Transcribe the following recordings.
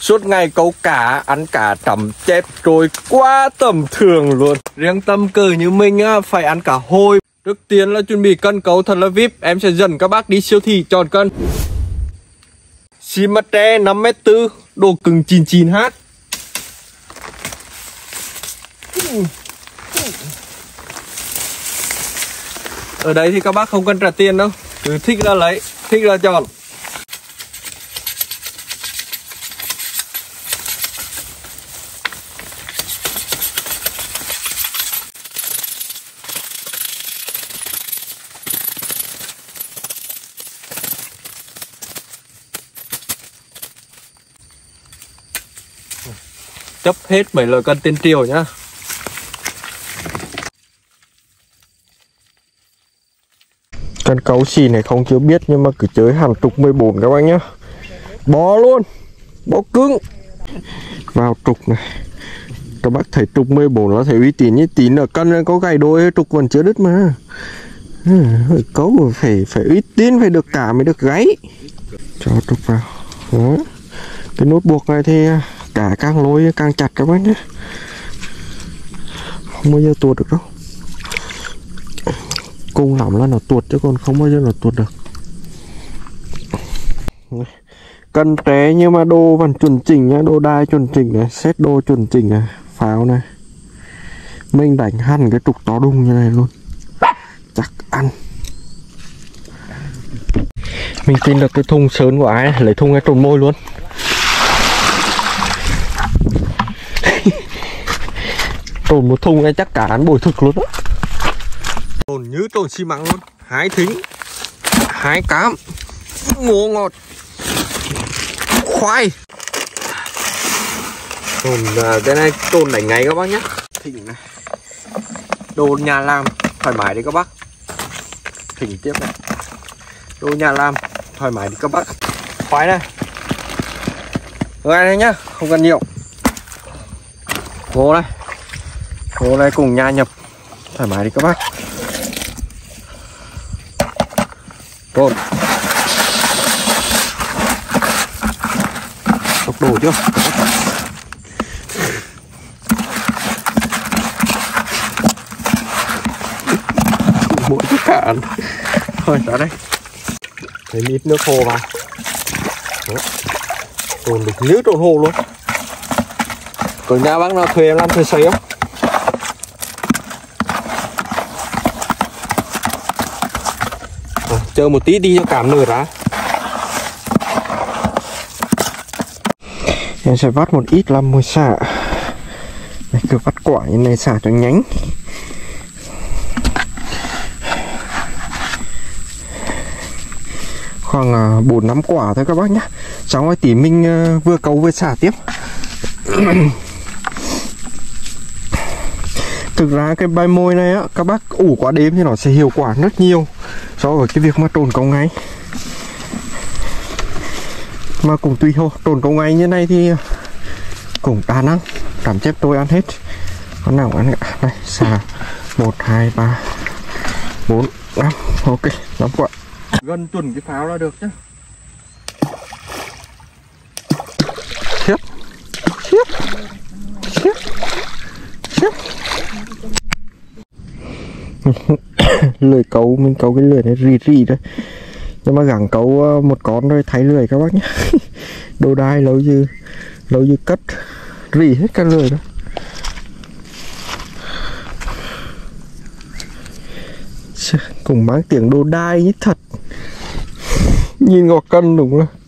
Suốt ngày câu cá, ăn cá tầm chép trôi quá tầm thường luôn. Riêng tâm cử như mình á, phải ăn cả hôi. Trước tiên là chuẩn bị cân cấu thật là VIP Em sẽ dẫn các bác đi siêu thị chọn cân. Xi mặt tre 5m4 Đồ cứng 99H Ở đây thì các bác không cần trả tiền đâu Cứ thích ra lấy, thích ra chọn. Chấp hết mấy lời cân tiền triệu nhá. Cân cấu xì này không chưa biết nhưng mà cứ chơi hàng trục 14 các bác nhá. Bó luôn Bó cứng. Vào trục này. Các bác thấy trục 14 nó thấy uy tín như tín ở cân có gầy đôi trục vẫn chưa đứt mà. Ừ, Cấu phải phải uy tín phải được cả mới được gáy Cho trục vào. Đó. Cái nút buộc này thì cả càng lối càng chặt các bác nhé. Không bao giờ tuột được đâu. Cung lắm là nó tuột chứ còn không bao giờ nó tuột được. Cân té nhưng mà đô vẫn chuẩn chỉnh nhá đô đai chuẩn chỉnh này, xét đô chuẩn chỉnh này, pháo này. Mình đánh hẳn cái trục to đùng như này luôn. Chắc ăn. Mình tin được cái thùng sớn của ai, lấy thùng cái trồn môi luôn. Tồn một thùng ngay chắc cả án bồi thực luôn á. Tồn như tồn xi măng luôn. Hái thính Hái cám. Ngô ngọt. Khoai. Tồn à, cái này tồn đánh ngay các bác nhé Thỉnh này Đồ nhà làm thoải mái đi các bác. Thỉnh tiếp này. Đồ nhà làm thoải mái đi các bác. Khoai này. Rồi này nhá, Không cần nhiều. Ngô này. Hồ này cùng nha nhập. Thoải mái đi các bác. Cồn Tốc độ chưa? Mỗi tất cả Thôi, ra đây. Lấy ít nước hồ vào. Trồn được nước trồn hồ luôn. Còn nhà bác nào thuê em làm thuê xây không? Chờ một tí đi cho cảm nở ra em sẽ vắt một ít làm mùi xả. Này, cứ vắt quả như này xả cho nhánh khoảng à, bốn năm quả thôi các bác nhá. Cháu ơi tí mình à, vừa câu vừa xả tiếp. Thực ra cái bài môi này á, các bác ủ quả đêm thì nó sẽ hiệu quả rất nhiều so với cái việc mà trồn cống ngay. Mà cũng tùy thôi trồn cống ngay như này thì cũng đa năng. Cảm chép tôi ăn hết. Con nào ăn cả đây, xà. Một, hai, ba, bốn, năm. Ok, năm quả. Gần chuẩn cái pháo là được chứ tiếp tiếp tiếp tiếp lười cấu, mình cấu cái lưỡi này rì rì thôi. Nhưng mà gắng cấu ờ, một con rồi thấy lưỡi các bác nhé đồ đai lâu như lâu như cất, rì hết cả lưỡi đó cùng mang tiếng đồ đai như thật. Nhìn ngọt cân đúng không?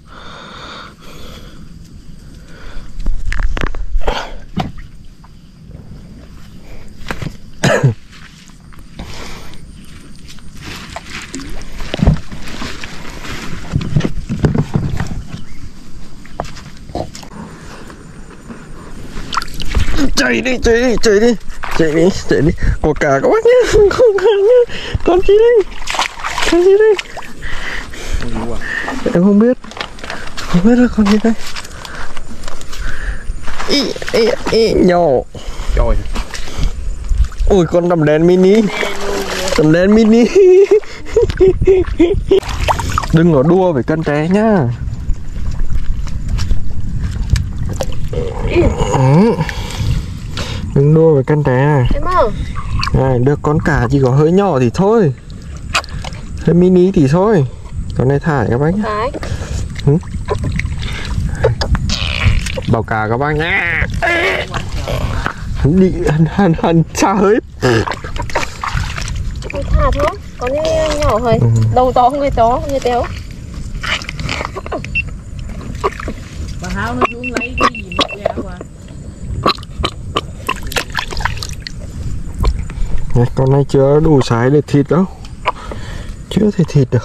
Chạy đi chạy đi chạy đi. Chạy đi chạy đi. Có cả các bác nhé không cả nhé con chi đây. Con chi đây. Em không biết. Không biết là con gì đây. Ý ý ý nhỏ. Trời. Ui con đầm đen mini. Đầm đen mini. Đừng có đua với cân té nhá. Ừ. đừng đua với con trà Em ơi. À, được con cả chỉ có hơi nhỏ thì thôi. Hơi mini thì thôi. Con này thải các bác Phải. Bảo cả các bác nhé đi hắn hắn hắn xa hơi. Thôi thả thôi. Con này nhỏ hơi. Đầu to người to người téo. Bà hao nó xuống lấy cái gì mà ra con này chưa đủ sái để thịt đâu. Chưa thể thịt được.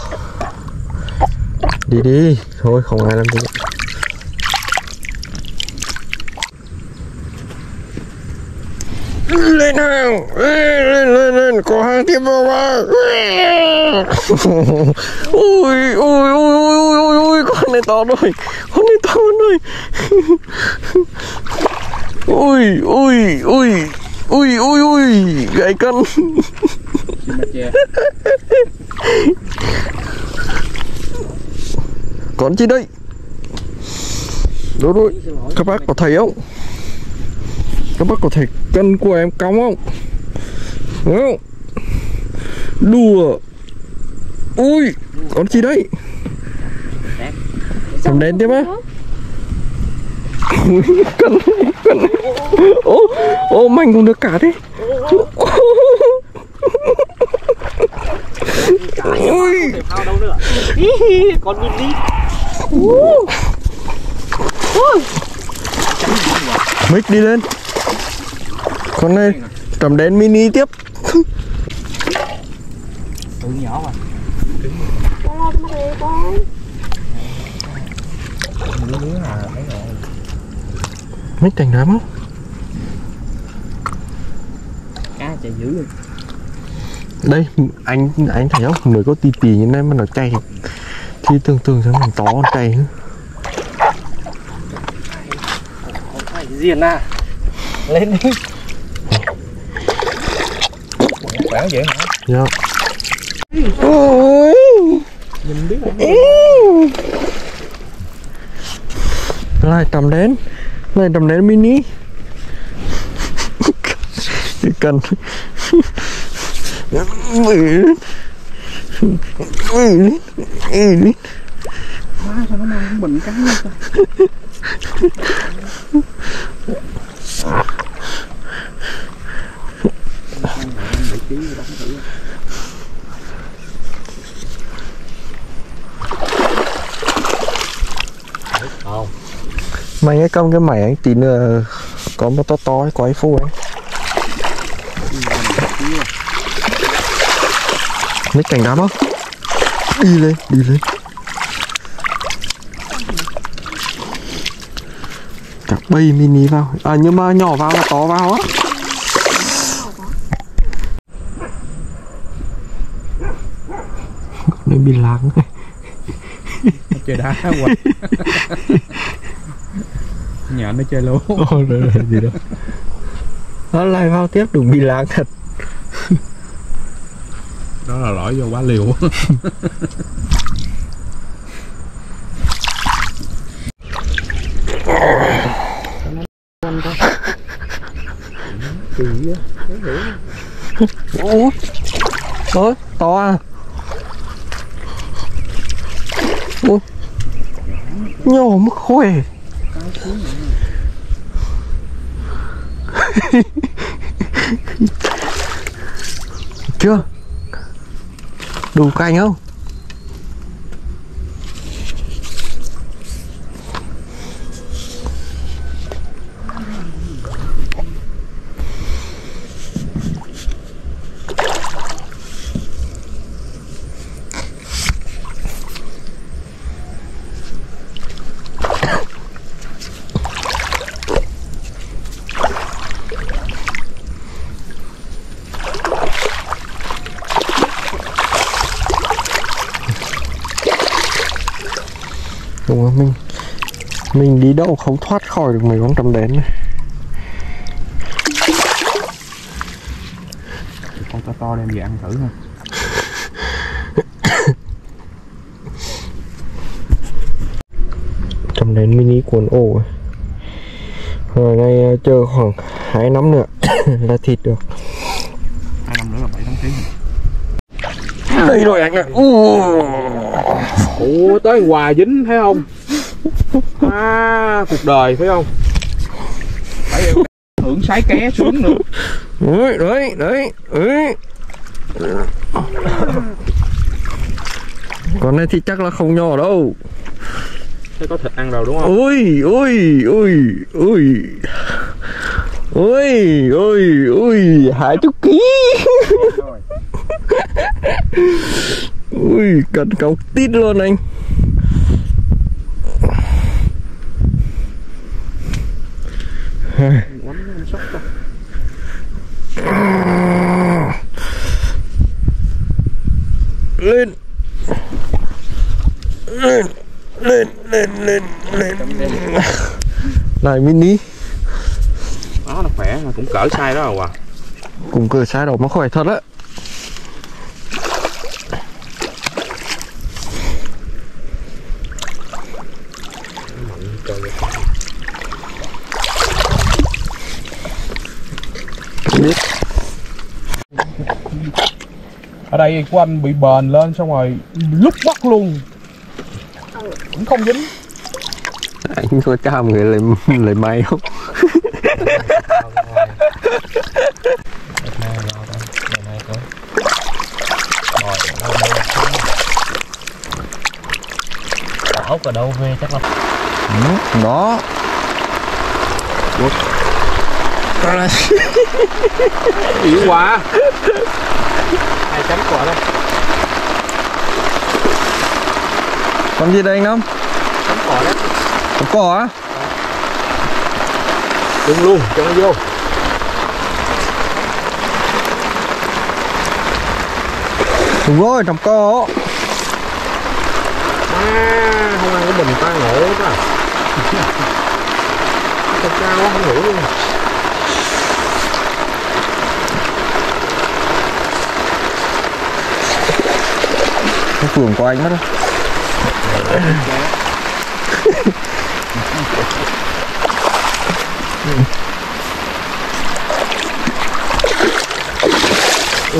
Đi đi, thôi, không ai làm gì. Lên hàng lên lên lên. Có hai tiếp vào ba ui ui ui ui ui ui con này to rồi. Con này to rồi. Ui ui ui ui ui ui gãy cân. Con còn chi đây? Đúng rồi các bác có thấy không? Các bác có thấy cân của em cong không? Đúng không? Đùa. Ui, còn chi đây? Còn đèn tiếp á cần cần ô ô, mảnh cũng được cả thế. Ui. Phao đâu nữa con mini mic đi lên. Con này cầm đen mini tiếp. từ nhỏ mà Con cho mic thành đám không cá chạy dữ luôn. Đây anh anh thấy không? Người có tì tì như này mà nó chay thì tưởng tượng xem mình to con chay nữa phải riêng à. Lên đi. Khỏe vậy hả? Dạ. Ôi mình biết lại tầm đến lại tầm đến mini. Chỉ cần ừ ừ ừ má sao nó mang bệnh cắn luôn ta mày cái công cái mày anh tí nữa có một to to ấy, có ai phu ấy. Mấy cảnh đám không đi lên đi lên. Cả bay mini vào. À nhưng mà nhỏ vào là to vào á. Nó bị này chơi đá quá nhỏ nó chơi lố Ôi rồi rồi gì đâu Nó lại vào tiếp đừng bị láng thật. Đó là lỗi do quá liều. Ủa? Ôi to à? Ủa? Nhỏ mức khỏe chưa? Đủ canh không Đúng rồi mình Mình đi đâu không thoát khỏi được mấy con trầm đến này. Con to to đem về ăn thử ha Trầm đến mini cuốn ổ. Rồi nay ờ, chờ khoảng 2 năm nữa là thịt được. Hai năm nữa là bảy tháng ký. Đây rồi anh ạ. Ủa tới quà dính thấy không à cuộc đời phải không? Phải hưởng sái ké xuống nữa. Đấy đấy đấy đấy. Con này thì chắc là không nhỏ đâu. Thế có thịt ăn rồi đúng không? Ui ui ui ui. Ui ui ui hai chục ký. Ui cần cọc tít luôn anh quánh sốc lên. Lên lên lên lên lên. Này mini. Đó là khỏe mà cũng cỡ sai đó rồi à. Cùng cờ xa đầu nó khỏe thật á biết ở đây của anh bị bền lên xong rồi lúc bắt luôn. Cũng không dính. Anh có chăm người lấy lấy máy không? Ốc ở đâu về chắc là Ừ, đó Yếu quá. Hai chấm quả đây. Con gì đây anh không chấm quả đấy. Có cỏ á? Đừng luôn cho nó vô. Đúng rồi trong cỏ. À không ăn cái bình ta ngộ quá. Thật cao quá không hiểu luôn cái phường của anh mất rồi.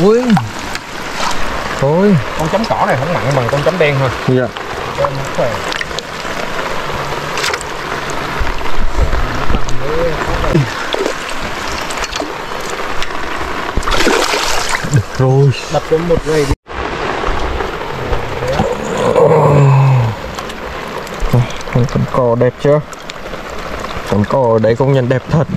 Ui. Thôi con chấm cỏ này không mặn bằng con chấm đen thôi. Dạ. Khỏe. rồi. Đập cho một ngày đi con con cò đẹp chưa? Con cò ở đấy công nhận đẹp thật.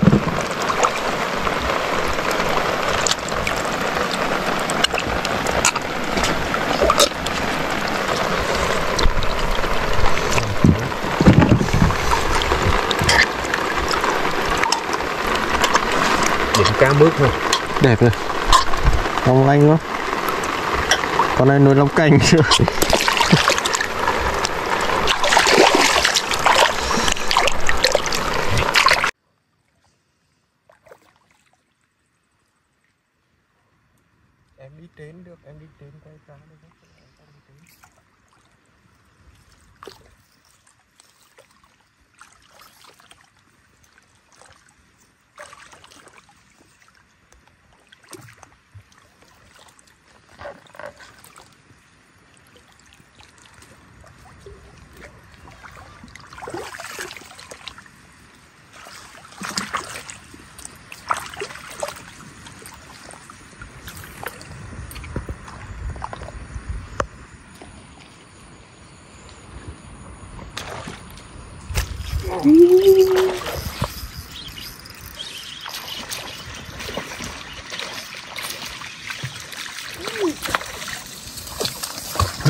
Điểm cá mướt thôi đẹp rồi long lanh quá. Con này nuôi long canh chưa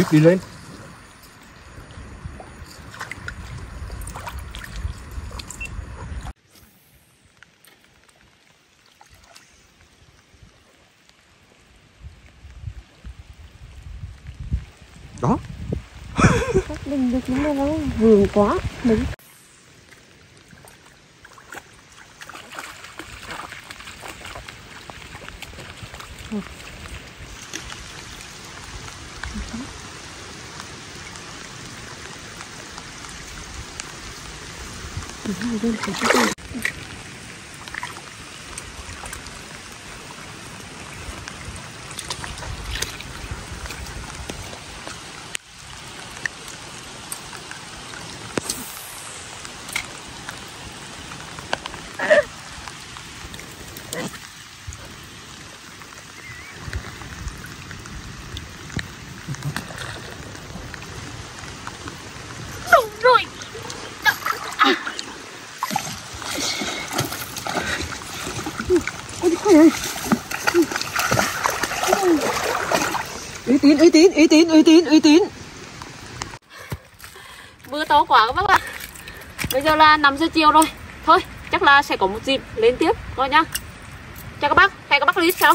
Huyết đi lên. Đó. đừng được đúng đâu vườn quá đừng uy tín, uy tín uy tín uy tín uy tín. Mưa to quá các bác ạ. Bây giờ là 5 giờ chiều rồi. Thôi, chắc là sẽ có một dịp lên tiếp rồi nhá. Chào các bác, Hẹn các bác clip sau.